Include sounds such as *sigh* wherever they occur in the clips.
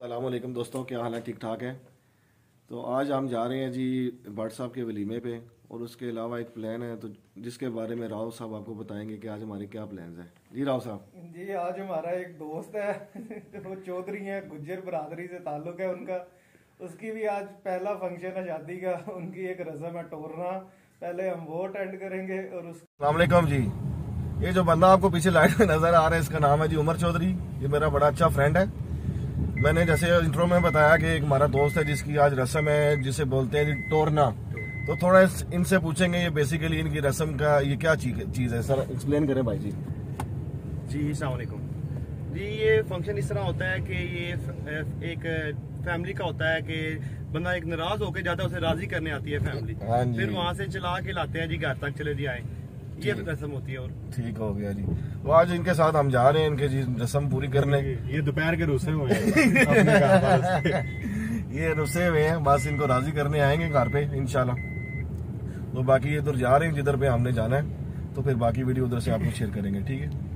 अल्लाम दोस्तों क्या हाल है? ठीक ठाक है? तो आज हम जा रहे हैं जी भट्ट साहब के वलीमे पे और उसके अलावा एक प्लान है तो जिसके बारे में राव साहब आपको बताएँगे कि आज हमारे क्या प्लान्स हैं। जी राव साहब। जी आज हमारा एक दोस्त है *laughs* वो चौधरी है गुज्जर बरादरी से ताल्लुक है उनका। उसकी भी आज पहला फ़ंक्शन है शादी का उनकी एक रस्म है टोरना। पहले हम वो अटेंड करेंगे और उस जी। ये जो बंदा आपको पीछे लाइट में नज़र आ रहा है इसका नाम है जी उमर चौधरी। ये मेरा बड़ा अच्छा फ्रेंड है। मैंने जैसे इंट्रो में बताया कि एक हमारा दोस्त है जिसकी आज रस्म है जिसे बोलते हैं टोरना तो थोड़ा इनसे पूछेंगे ये बेसिकली इनकी रस्म का ये क्या चीज़ है? सर एक्सप्लेन करें भाई जी। जी सलामकुम जी ये फ़ंक्शन इस तरह होता है कि ये एक फैमिली का होता है कि बंदा एक नाराज़ होकर जाता है उसे राज़ी करने आती है फैमिली हाँ फिर वहाँ से चला के लाते हैं जी घर तक चले जी आए। ये रस्म होती है और। ठीक हो गया जी। वो आज इनके साथ हम जा रहे हैं इनके जी रस्म पूरी करने। ये दोपहर के रुसे हुए *laughs* ये रुसे हुए हैं बस इनको राज़ी करने आएँगे घर पे इनशाला तो बाकी ये उधर जा रहे हैं जिधर पे हमने जाना है तो फिर बाकी वीडियो उधर से आपको शेयर करेंगे ठीक है?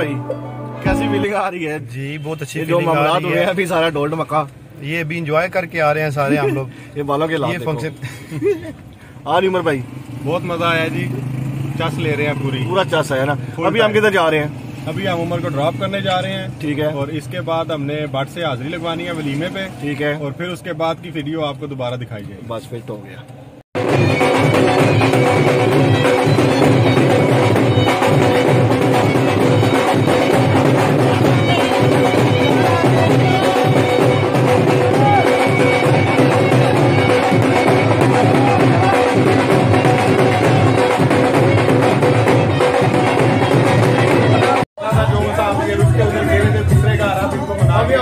आ रही है? जी बहुत अच्छी जो मामला हुए हैं। अभी सारा डोल्ड मक्का। ये भी इंजॉय करके आ रहे हैं सारे हम लोग। *laughs* ये बालों के ये फ़ंक्शन *laughs* हाँ उमर भाई। बहुत मज़ा आया जी। चस ले रहे हैं पूरी। पूरा चस है ना? अभी हम किधर जा रहे हैं? अभी हम उमर को ड्रॉप करने जा रहे हैं। ठीक है। और इसके बाद हमने बट से हाजिरी लगवानी है वलीमे पे। ठीक है। और फिर उसके बाद की वीडियो आपको दोबारा दिखाई जाएगी। बस फिट हो गया।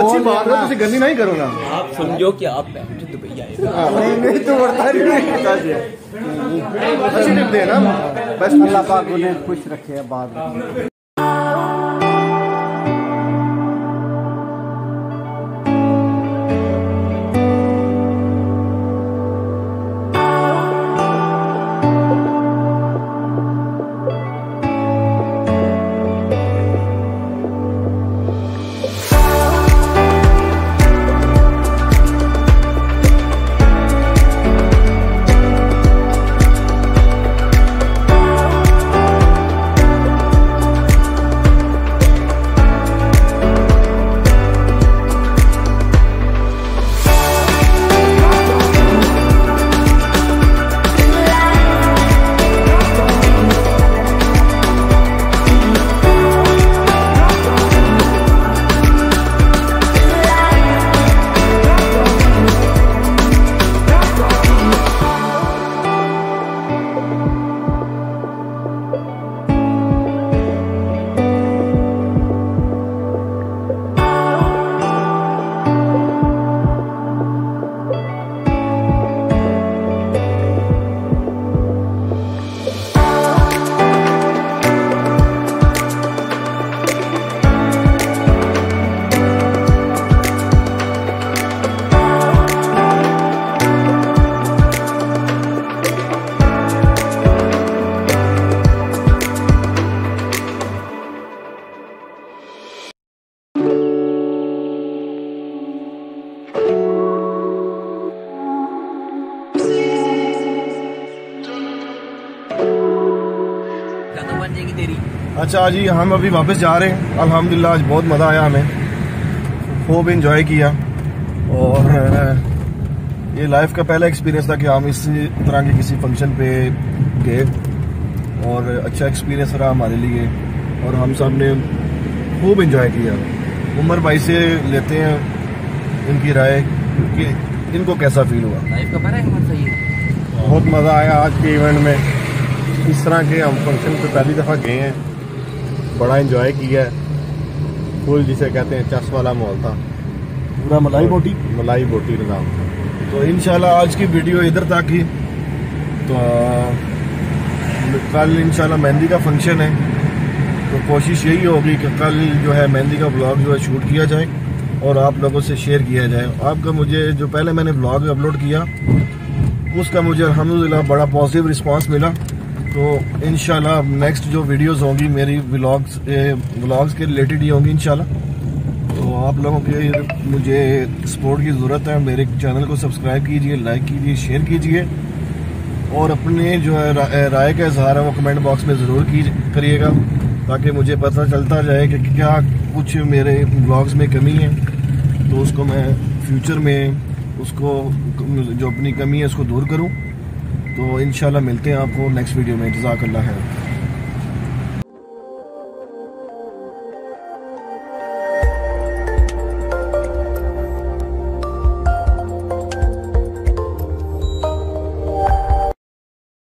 अच्छी बात है तुझे गंदी नहीं करो ना आप समझो कि आप दुबई आए तो देना। बस अल्लाह पाक उन्हें खुश रखे बाद अच्छा जी हम अभी वापस जा रहे हैं। अल्हम्दुलिल्लाह आज बहुत मज़ा आया हमें। खूब इन्जॉय किया। और ये लाइफ का पहला एक्सपीरियंस था कि हम इस तरह के किसी फ़ंक्शन पे गए। और अच्छा एक्सपीरियंस रहा हमारे लिए। और हम सबने खूब इन्जॉय किया। उमर भाई से लेते हैं इनकी राय कि इनको कैसा फील हुआ। लाइफ का ये बहुत मज़ा आया आज के इवेंट में। इस तरह के हम फ़ंक्शन पे पहली दफ़ा गए हैं। बड़ा इंजॉय किया है। फुल जिसे कहते हैं चस वाला माहौल था। पूरा मलाई बोटी? मलाई बोटी निज़ाम था। तो इंशाल्लाह आज की वीडियो इधर तक ही। तो कल इंशाल्लाह मेहंदी का फ़ंक्शन है। तो कोशिश यही होगी कि कल जो है मेहंदी का ब्लॉग जो है शूट किया जाए और आप लोगों से शेयर किया जाए। आपका मुझे जो पहले मैंने ब्लॉग अपलोड किया उसका मुझे अल्हम्दुलिल्लाह बड़ा पॉजिटिव रिस्पांस मिला। तो इंशाल्लाह नेक्स्ट जो वीडियोस होंगी मेरी व्लॉग्स व्लॉग्स के रिलेटेड ही होंगी इंशाल्लाह। तो आप लोगों के मुझे सपोर्ट की ज़रूरत है। मेरे चैनल को सब्सक्राइब कीजिए लाइक कीजिए शेयर कीजिए। और अपने जो है रा- राय का इजहार है, वो कमेंट बॉक्स में ज़रूर करिएगा। ताकि मुझे पता चलता जाए कि क्या कुछ मेरे ब्लॉग्स में कमी है। तो उसको मैं फ्यूचर में उसको जो अपनी कमी है, उसको दूर करूँ। तो इन मिलते हैं आपको नेक्स्ट वीडियो में। जजाकल्ला है